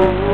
Whoa.